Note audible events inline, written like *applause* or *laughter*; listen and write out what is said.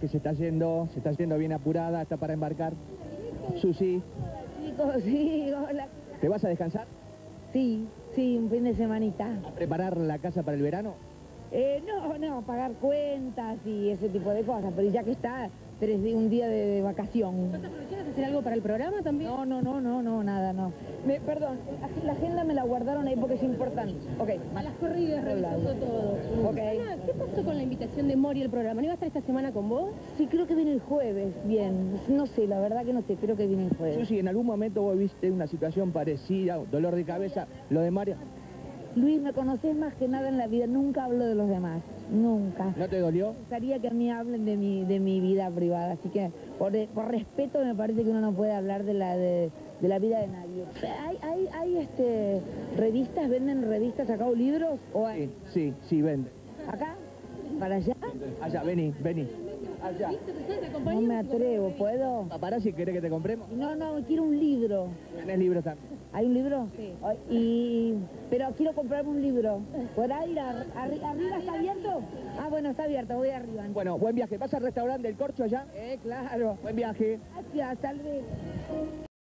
que se está yendo, se está yendo bien apurada, está para embarcar. Susi, Chicos, *laughs* sí, hola. ¿te vas a descansar? Sí, sí, un fin de semanita. ¿A preparar la casa para el verano? Eh, no, no, pagar cuentas y ese tipo de cosas, pero ya que está, tres di- un día de, de vacación. ¿Vas a aprovechar a hacer algo para el programa también? No, no, no, no, no, nada, no. Me, perdón, la agenda me la guardaron ahí porque es importante. Ok, A las corridas, revisando todo. Ok. Ana, ¿qué pasó con la invitación de Mori al programa? ¿No iba a estar esta semana con vos? Sí, creo que viene el jueves, bien. No sé, la verdad que no sé, creo que viene el jueves. Susi, ¿en algún momento vos viste una situación parecida, dolor de cabeza, lo de Mario? Luis, me conoces más que nada en la vida, nunca hablo de los demás, nunca. ¿No te dolió? Me gustaría que a mí hablen de mi, de mi vida privada, así que por, por respeto me parece que uno no puede hablar de la, de, de la vida de nadie. ¿Hay, hay, hay este, revistas, venden revistas acá o libros? ¿O hay- Sí, sí, sí, vende. acá? ¿Para allá? Allá, vení, vení. Allá. ¿Te No me atrevo, ¿puedo? Paparazzi, ¿querés que te compremos? No, no, quiero un libro. Tenés libros también. ¿Hay un libro? Sí. Y, pero quiero comprarme un libro. ¿Podrá ir a- arri- arriba? ¿Está abierto? Ah, bueno, está abierto, voy arriba. Bueno, buen viaje. ¿Vas al restaurante del Corcho allá? Eh, claro. Buen viaje. Gracias, tal vez.